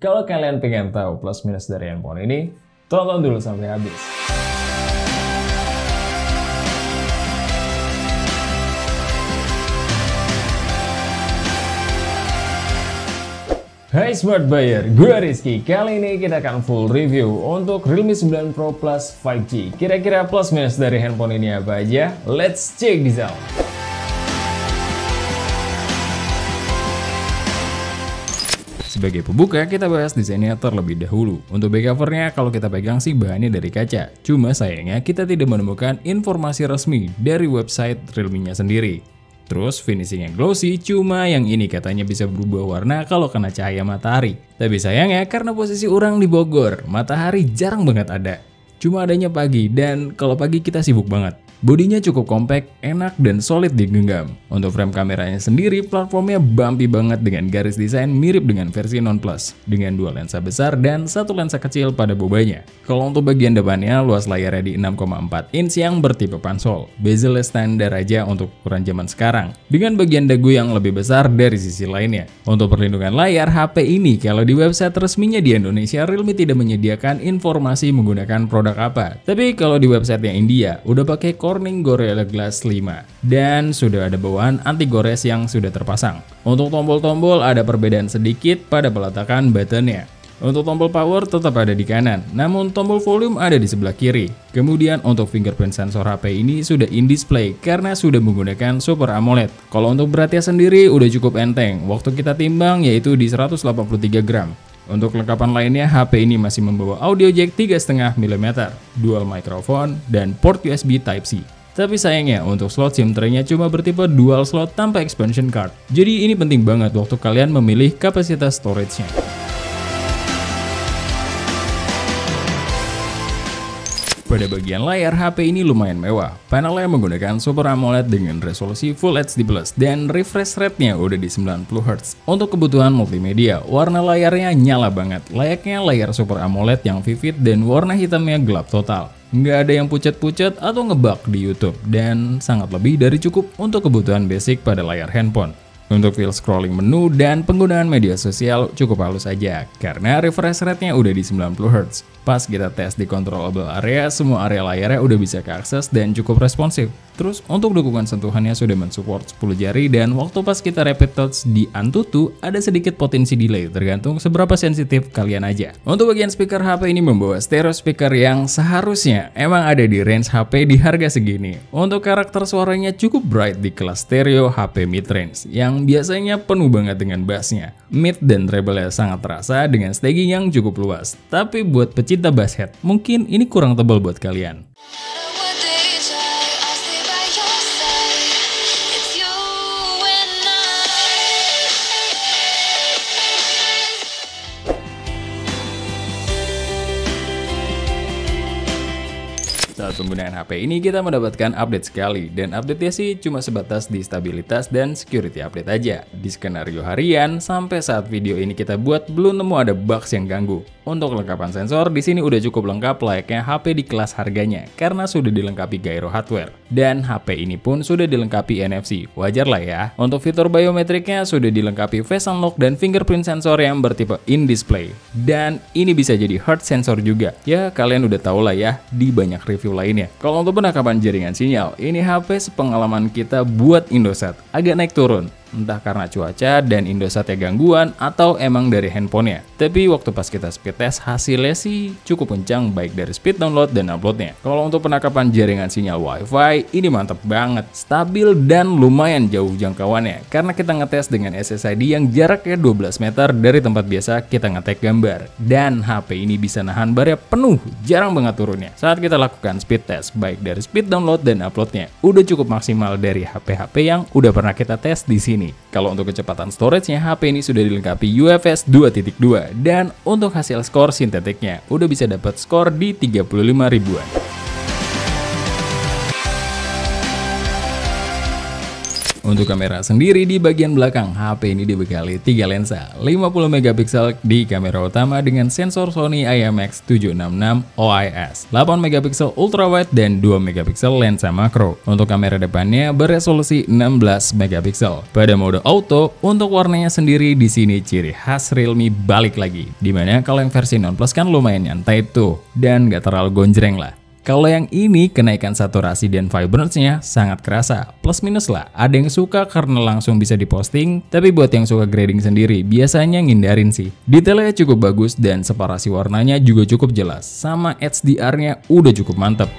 Kalau kalian pengen tahu plus minus dari handphone ini, tonton dulu sampai habis. Hai Smart Buyer, gue Rizky. Kali ini kita akan full review untuk Realme 9 Pro Plus 5G. Kira-kira plus minus dari handphone ini apa aja? Let's check this out. Sebagai pembuka, kita bahas desainnya terlebih dahulu. Untuk back covernya, kalau kita pegang sih bahannya dari kaca. Cuma sayangnya kita tidak menemukan informasi resmi dari website Realme-nya sendiri. Terus finishingnya glossy, cuma yang ini katanya bisa berubah warna kalau kena cahaya matahari. Tapi sayangnya karena posisi orang di Bogor, matahari jarang banget ada. Cuma adanya pagi, dan kalau pagi kita sibuk banget. Bodinya cukup kompak, enak, dan solid digenggam. Untuk frame kameranya sendiri, platformnya bumpy banget dengan garis desain mirip dengan versi non plus, dengan dua lensa besar dan satu lensa kecil pada bobanya. Kalau untuk bagian depannya, luas layarnya di 6,4 inch yang bertipe pansol. Bezel standar aja untuk ukuran zaman sekarang, dengan bagian dagu yang lebih besar dari sisi lainnya. Untuk perlindungan layar, HP ini kalau di website resminya di Indonesia, Realme tidak menyediakan informasi menggunakan produk apa. Tapi kalau di websitenya India, udah pakai Corning Gorilla Glass 5 dan sudah ada bawaan anti gores yang sudah terpasang. Untuk tombol-tombol ada perbedaan sedikit pada peletakan buttonnya. Untuk tombol power tetap ada di kanan, namun tombol volume ada di sebelah kiri. Kemudian untuk fingerprint sensor HP ini sudah in-display karena sudah menggunakan Super AMOLED. Kalau untuk beratnya sendiri udah cukup enteng, waktu kita timbang yaitu di 183 gram. Untuk kelengkapan lainnya, HP ini masih membawa audio jack 3,5 mm, dual microphone, dan port USB Type-C. Tapi sayangnya untuk slot SIM tray-nya cuma bertipe dual slot tanpa expansion card. Jadi ini penting banget waktu kalian memilih kapasitas storage-nya. Pada bagian layar, HP ini lumayan mewah. Panelnya menggunakan Super AMOLED dengan resolusi Full HD+, dan refresh rate-nya udah di 90Hz. Untuk kebutuhan multimedia, warna layarnya nyala banget, layaknya layar Super AMOLED yang vivid dan warna hitamnya gelap total. Nggak ada yang pucat-pucat atau ngebug di YouTube, dan sangat lebih dari cukup untuk kebutuhan basic pada layar handphone. Untuk feel scrolling menu dan penggunaan media sosial cukup halus saja, karena refresh rate-nya udah di 90Hz. Pas kita tes di controllable area, semua area layarnya udah bisa keakses dan cukup responsif. Terus untuk dukungan sentuhannya sudah mensupport 10 jari dan waktu pas kita rapid touch di Antutu ada sedikit potensi delay tergantung seberapa sensitif kalian aja. Untuk bagian speaker HP ini membawa stereo speaker yang seharusnya emang ada di range HP di harga segini. Untuk karakter suaranya cukup bright di kelas stereo HP mid range yang biasanya penuh banget dengan bassnya. Mid dan treble sangat terasa dengan staging yang cukup luas. Tapi buat pecinta bass head, mungkin ini kurang tebal buat kalian. Saat penggunaan HP ini kita mendapatkan update sekali dan update-nya sih cuma sebatas di stabilitas dan security update aja. Di skenario harian sampai saat video ini kita buat belum nemu ada bugs yang ganggu. Untuk kelengkapan sensor di sini udah cukup lengkap layaknya HP di kelas harganya karena sudah dilengkapi gyro hardware. Dan HP ini pun sudah dilengkapi NFC. Wajar lah ya. Untuk fitur biometriknya sudah dilengkapi face unlock dan fingerprint sensor yang bertipe in display. Dan ini bisa jadi heart sensor juga. Ya kalian udah tau lah ya di banyak review lainnya. Kalau untuk penangkapan jaringan sinyal, ini HP sepengalaman kita buat Indosat. Agak naik turun entah karena cuaca dan Indosatnya gangguan atau emang dari handphonenya. Tapi waktu pas kita speed test hasilnya sih cukup kencang baik dari speed download dan uploadnya. Kalau untuk penangkapan jaringan sinyal WiFi ini mantep banget, stabil dan lumayan jauh jangkauannya karena kita ngetes dengan SSID yang jaraknya 12 meter dari tempat biasa kita ngetek gambar. Dan HP ini bisa nahan barnya penuh, jarang banget turunnya. Saat kita lakukan speed test baik dari speed download dan uploadnya, udah cukup maksimal dari HP-HP yang udah pernah kita tes di sini. Kalau untuk kecepatan storage-nya, HP ini sudah dilengkapi UFS 2.2 dan untuk hasil skor sintetiknya udah bisa dapat skor di 35 ribuan. Untuk kamera sendiri di bagian belakang, HP ini dibekali 3 lensa, 50 megapiksel di kamera utama dengan sensor Sony IMX766 OIS, 8 megapiksel ultrawide dan 2 megapiksel lensa makro. Untuk kamera depannya beresolusi 16 megapiksel. Pada mode auto, untuk warnanya sendiri di sini ciri khas Realme balik lagi. Di mana kalau yang versi non plus kan lumayan nyantai tuh dan gak terlalu gonjreng lah. Kalau yang ini kenaikan saturasi dan vibrance-nya sangat kerasa. Plus minus lah, ada yang suka karena langsung bisa diposting, tapi buat yang suka grading sendiri, biasanya ngindarin sih. Detailnya cukup bagus dan separasi warnanya juga cukup jelas. Sama HDR-nya udah cukup mantep.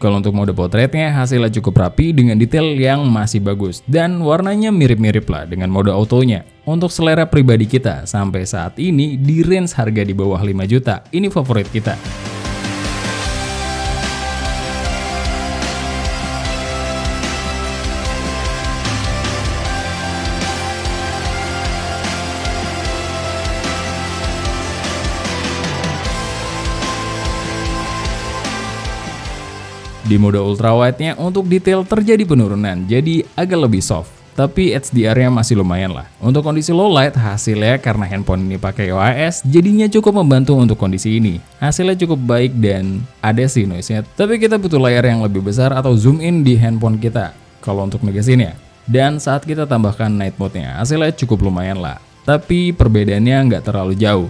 Kalau untuk mode potretnya hasilnya cukup rapi dengan detail yang masih bagus dan warnanya mirip-mirip lah dengan mode autonya. Untuk selera pribadi kita sampai saat ini di range harga di bawah 5 juta, ini favorit kita. Di mode ultrawide-nya untuk detail terjadi penurunan, jadi agak lebih soft. Tapi HDR-nya masih lumayan lah. Untuk kondisi low light, hasilnya karena handphone ini pakai OIS, jadinya cukup membantu untuk kondisi ini. Hasilnya cukup baik dan ada sih noise-nya. Tapi kita butuh layar yang lebih besar atau zoom in di handphone kita. Kalau untuk magazine ya. Dan saat kita tambahkan night mode-nya, hasilnya cukup lumayan lah. Tapi perbedaannya nggak terlalu jauh.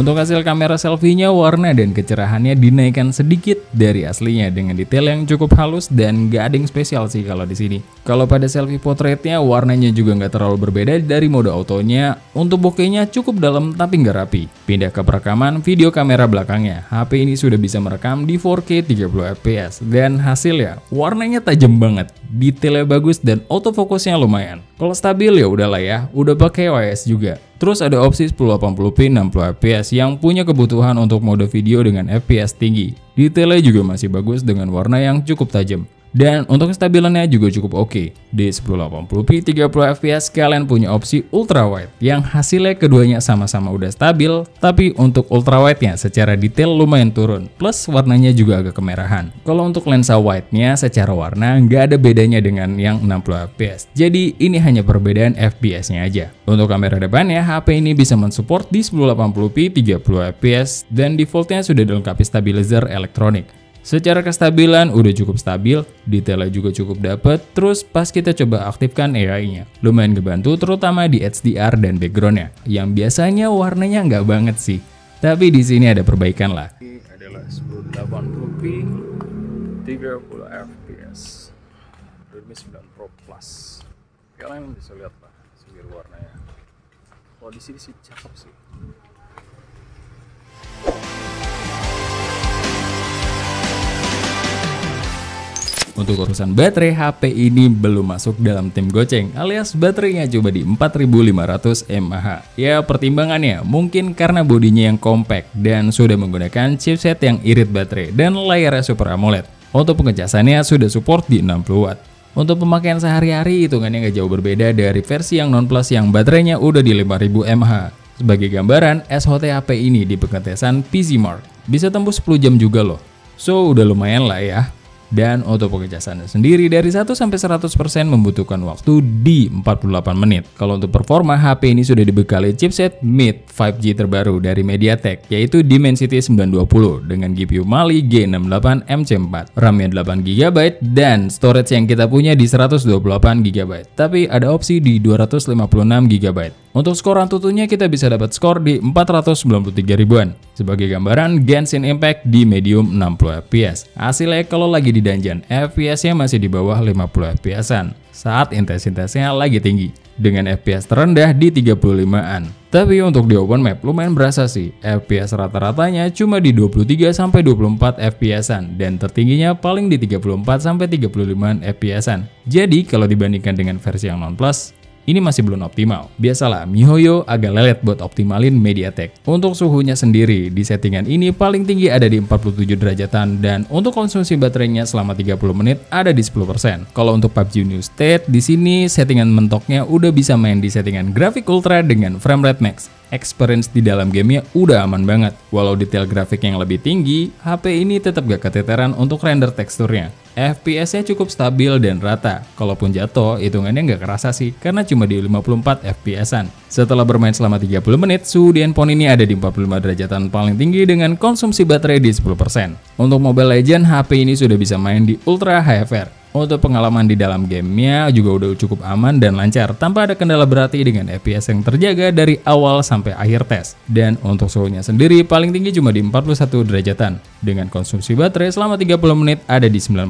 Untuk hasil kamera selfie-nya, warna dan kecerahannya dinaikkan sedikit dari aslinya dengan detail yang cukup halus dan gak ada yang spesial sih kalau di sini. Kalau pada selfie potretnya, warnanya juga nggak terlalu berbeda dari mode autonya. Untuk bokehnya cukup dalam tapi nggak rapi. Pindah ke perekaman video kamera belakangnya. HP ini sudah bisa merekam di 4K 30 fps dan hasilnya warnanya tajam banget, detailnya bagus dan autofocusnya lumayan. Kalau stabil ya udahlah ya, udah pakai OIS juga. Terus ada opsi 1080p 60 fps yang punya kebutuhan untuk mode video dengan fps tinggi. Detailnya juga masih bagus dengan warna yang cukup tajam. Dan untuk kestabilannya juga cukup oke. Di 1080p 30 fps kalian punya opsi ultra wide yang hasilnya keduanya sama-sama udah stabil, tapi untuk ultra wide-nya secara detail lumayan turun, plus warnanya juga agak kemerahan. Kalau untuk lensa wide-nya secara warna nggak ada bedanya dengan yang 60 fps. Jadi ini hanya perbedaan fps-nya aja. Untuk kamera depannya, HP ini bisa mensupport di 1080p 30 fps dan defaultnya sudah dilengkapi stabilizer elektronik. Secara kestabilan udah cukup stabil, detailnya juga cukup dapet, terus pas kita coba aktifkan AI-nya. Lumayan ngebantu terutama di HDR dan backgroundnya, yang biasanya warnanya nggak banget sih. Tapi di sini ada perbaikan lah. Ini adalah 1080p 30 fps Redmi 9 Pro Plus kalian bisa lihat lah segar warnanya kalau di sini sih cakep sih Untuk urusan baterai, HP ini belum masuk dalam tim goceng alias baterainya coba di 4500 mAh. Ya pertimbangannya mungkin karena bodinya yang compact dan sudah menggunakan chipset yang irit baterai dan layarnya Super AMOLED. Untuk pengecasannya sudah support di 60 watt. Untuk pemakaian sehari-hari hitungannya nggak jauh berbeda dari versi yang non plus yang baterainya udah di 5000 mAh. Sebagai gambaran, SHT HP ini di pengetesan PC Mark bisa tembus 10 jam juga loh. So udah lumayan lah ya. Dan untuk pengecasannya sendiri dari 1 sampai 100% membutuhkan waktu di 48 menit. Kalau untuk performa, HP ini sudah dibekali chipset Mid 5G terbaru dari MediaTek yaitu Dimensity 920 dengan GPU Mali G68 MC4, RAM-nya 8GB dan storage yang kita punya di 128GB. Tapi ada opsi di 256GB. Untuk skor Antutunya kita bisa dapat skor di 493 ribuan. Sebagai gambaran, Genshin Impact di medium 60 fps. Hasilnya kalau lagi di dungeon, FPS-nya masih di bawah 50 fps-an saat intensitasnya lagi tinggi. dengan FPS terendah di 35-an. Tapi untuk di open map lumayan berasa sih, FPS rata-ratanya cuma di 23-24 FPS-an dan tertingginya paling di 34-35 FPS-an. Jadi kalau dibandingkan dengan versi yang non plus, ini masih belum optimal. Biasalah, MiHoYo agak lelet buat optimalin MediaTek. Untuk suhunya sendiri, di settingan ini paling tinggi ada di 47 derajatan dan untuk konsumsi baterainya selama 30 menit ada di 10%. Kalau untuk PUBG New State, di sini settingan mentoknya udah bisa main di settingan grafik ultra dengan frame rate max experience di dalam gamenya udah aman banget. Walau detail grafik yang lebih tinggi, HP ini tetap gak keteteran untuk render teksturnya. FPS-nya cukup stabil dan rata. Kalaupun jatuh, hitungannya nggak kerasa sih, karena cuma di 54 FPS-an. Setelah bermain selama 30 menit, suhu di handphone ini ada di 45 derajatan paling tinggi dengan konsumsi baterai di 10%. Untuk Mobile Legends, HP ini sudah bisa main di Ultra HFR. Untuk pengalaman di dalam gamenya juga udah cukup aman dan lancar tanpa ada kendala berarti dengan FPS yang terjaga dari awal sampai akhir tes. Dan untuk suhunya sendiri paling tinggi cuma di 41 derajatan dengan konsumsi baterai selama 30 menit ada di 9%.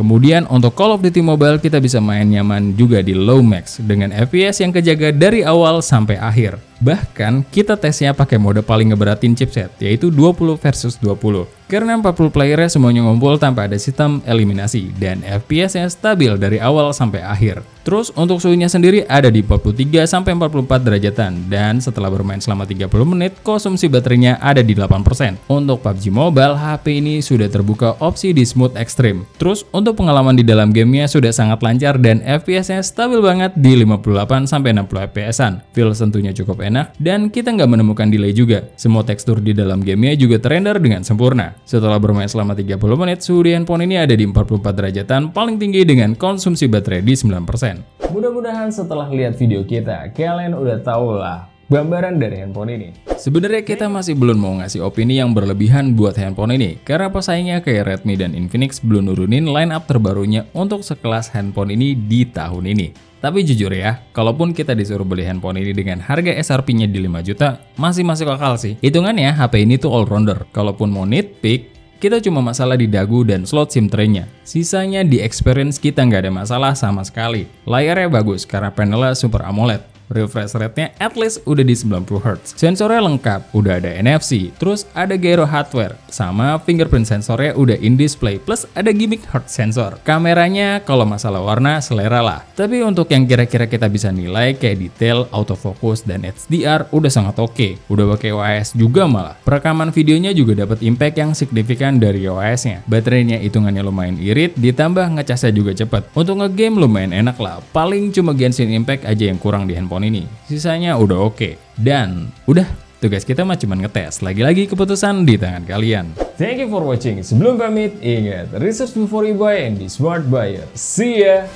Kemudian untuk Call of Duty Mobile kita bisa main nyaman juga di low max dengan FPS yang kejaga dari awal sampai akhir. Bahkan kita tesnya pakai mode paling ngeberatin chipset yaitu 20 versus 20. Karena 40 playernya semuanya ngumpul tanpa ada sistem eliminasi dan FPS-nya stabil dari awal sampai akhir. Terus untuk suhunya sendiri ada di 43 sampai 44 derajatan dan setelah bermain selama 30 menit konsumsi baterainya ada di 8%. Untuk PUBG Mobile, HP ini sudah terbuka opsi di smooth extreme. Terus untuk pengalaman di dalam gamenya sudah sangat lancar dan FPS-nya stabil banget di 58 sampai 60 FPS-an. Feel tentunya cukup enak dan kita nggak menemukan delay juga. Semua tekstur di dalam gamenya juga terrender dengan sempurna. Setelah bermain selama 30 menit, suhu handphone ini ada di 44 derajatan paling tinggi dengan konsumsi baterai di 9%. Mudah-mudahan setelah lihat video kita, kalian udah tahu lah gambaran dari handphone ini. Sebenarnya kita masih belum mau ngasih opini yang berlebihan buat handphone ini, karena pesaingnya kayak Redmi dan Infinix belum nurunin line up terbarunya untuk sekelas handphone ini di tahun ini. Tapi jujur ya, kalaupun kita disuruh beli handphone ini dengan harga SRP-nya di 5 juta, masih masuk akal sih. Hitungannya HP ini tuh all-rounder. Kalaupun mau nitpick, kita cuma masalah di dagu dan slot SIM tray-nya. Sisanya di experience kita nggak ada masalah sama sekali. Layarnya bagus karena panelnya Super AMOLED refresh rate-nya at least udah di 90Hz. Sensornya lengkap, udah ada NFC, terus ada gyro hardware, sama fingerprint sensornya udah in-display, plus ada gimmick heart sensor. Kameranya kalau masalah warna selera lah. Tapi untuk yang kira-kira kita bisa nilai kayak detail, autofocus, dan HDR udah sangat oke. Okay. Udah pakai OIS juga malah. Perekaman videonya juga dapat impact yang signifikan dari OIS-nya. Baterainya hitungannya lumayan irit, ditambah ngecasnya juga cepet. Untuk ngegame lumayan enak lah. Paling cuma Genshin Impact aja yang kurang di handphone handphone ini. Sisanya udah oke. Okay. Dan udah, tugas kita mah cuma ngetes. Lagi-lagi keputusan di tangan kalian. Thank you for watching. Sebelum pamit, ingat, research before you buy and be smart buyer. See ya!